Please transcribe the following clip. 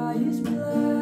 sky is blue.